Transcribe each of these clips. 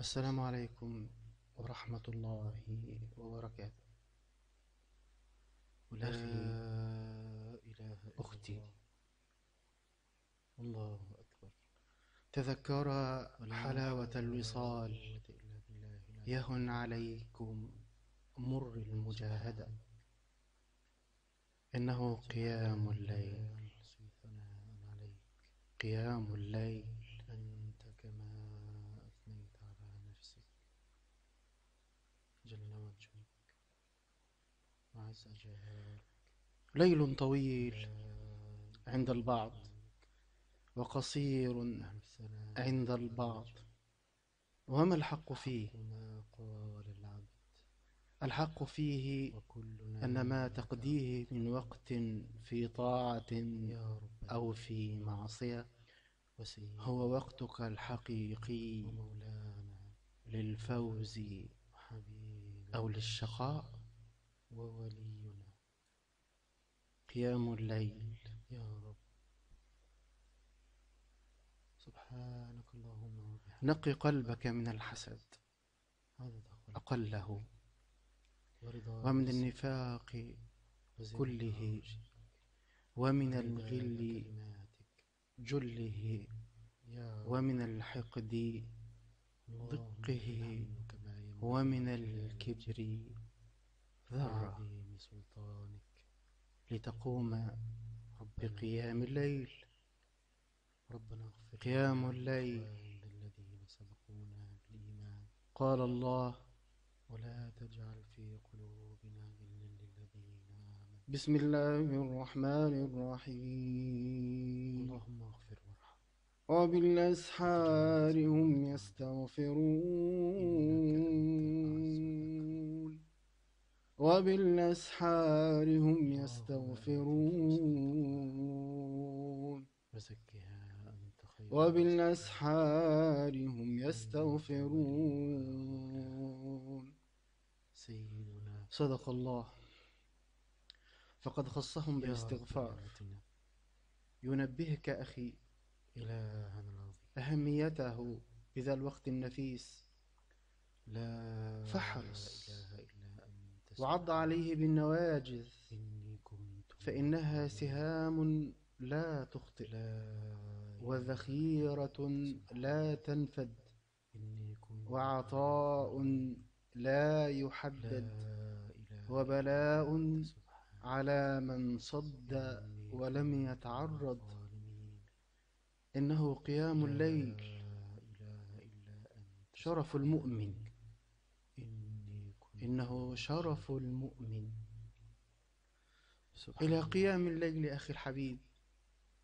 السلام عليكم ورحمة الله وبركاته. لا إله إلا أختي. الله أكبر. تذكر حلاوة الوصال. يهن عليكم مر المجاهدة. إنه قيام الليل. قيام الليل أنت كما أثنيت على نفسك جل وجهك وعز جلالك ليل طويل عند البعض وقصير عند البعض. وما الحق فيه؟ الحق فيه أن ما لك تقضيه من وقت في طاعة أو في معصية هو وقتك الحقيقي للفوز أو للشقاء. وولينا قيام الليل يا رب. سبحانك اللهم وبحمدك. نقي قلبك من الحسد. أقله. ومن النفاق كله. ومن الغل جله. ومن الحقد. دقه. ومن الكبر. وعظيم سلطانك لتقوم بقيام الليل. ربنا اغفر قيام الليل. الذين سبقونا بالإيمان. قال الله ولا تجعل في قلوبنا غلا للذين آمنوا. بسم الله الرحمن الرحيم. اللهم اغفر وارحم. وبالأسحار هم يستغفرون. وبالأسحار هم يستغفرون. وبالأسحار هم يستغفرون. سيدنا. صدق الله. فقد خصهم بالاستغفار. ينبهك أخي. أهميته. بذا الوقت النفيس. فاحرص أنت وعض عليه بالنواجذ. فإنها سهام لا تخطئ وذخيرة لا تنفد وعطاء لا يحدد وبلاء على من صد ولم يتعرض. إنه قيام الليل. شرف المؤمن. إنه شرف المؤمن. سبحان إلى. قيام الليل أخي الحبيب.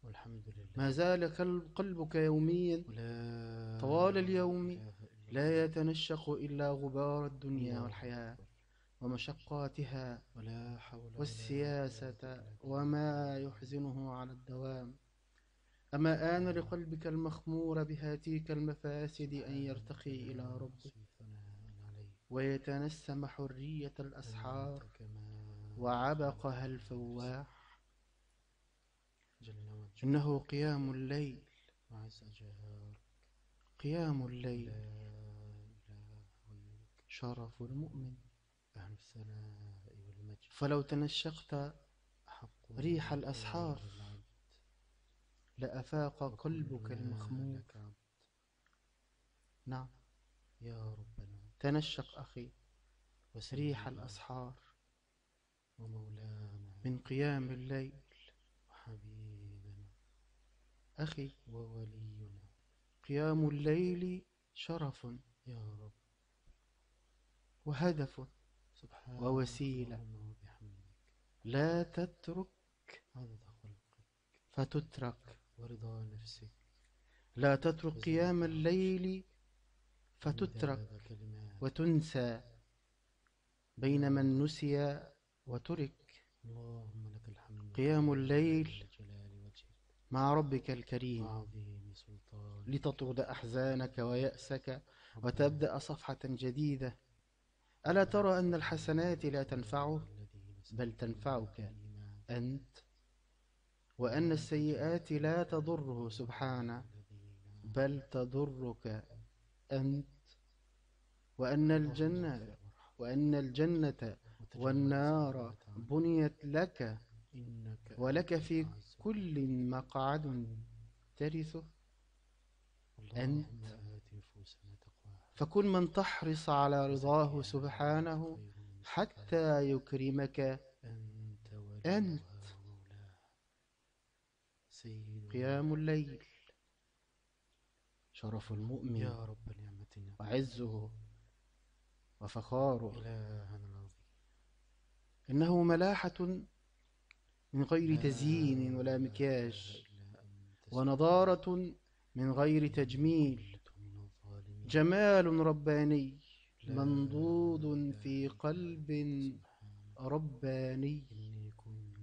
والحمد لله. ما زال قلب- قلبك يوميا طوال اليوم لا يتنشق إلا غبار الدنيا والحياة. ومشقاتها ولا حول والسياسة. وما يحزنه على الدوام. أما آن لقلبك المخمور بهاتيك المفاسد أن يرتقي إلى ربه ويتنسم حرية الأسحار وعبقها الفواح إنه قيام الليل. قيام الليل. شرف المؤمن. فلو تنشقت ريح الأسحار لأفاق قلبك المخمور. نعم. يا ربنا. تنشق أخي وسيدنا ريح الأسحار ومولانا من قيام الليل. وحبيبنا أخي وولينا. قيام الليل شرف يا رب. وهدف سبحانك ووسيلة. لا تترك عدد خلقك. فتترك. ورضا نفسك. لا تترك قيام الليل فتترك وتنسى بين من نسي وترك. قيام الليل مع ربك الكريم. لتطرد أحزانك ويأسك وتبدأ صفحة جديدة. ألا ترى أن الحسنات لا تنفعه بل تنفعك أنت. وأن السيئات لا تضره سبحانه بل تضرك أنت وأن الجنة وأن الجنة والنار. بنيت لك ولك أنت في كل مقعد ترثه تقواها. فكن من تحرص على رضاه سبحانه. حتى يكرمك. أنت أنت. قيام الليل. شرف المؤمن يا رب النعمة وعزه وفخاره. إلهنا العظيم. إنه ملاحة من غير تزيين ولا مكياج ونضارة من غير تجميل جمال رباني منضود في قلب رباني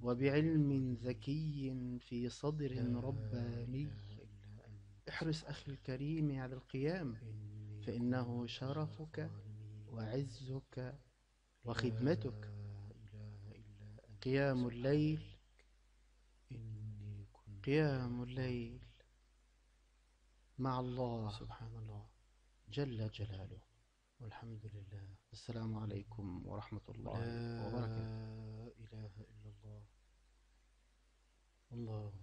وبعلم ذكي في صدر رباني. احرص أخي الكريم على القيام فإنه شرفك. وعزك وخدمتك. لا قيام الليل قيام الليل مع الله سبحان الله جل جلاله. والحمد لله السلام عليكم ورحمة الله لا وبركاته. إله إلا الله. الله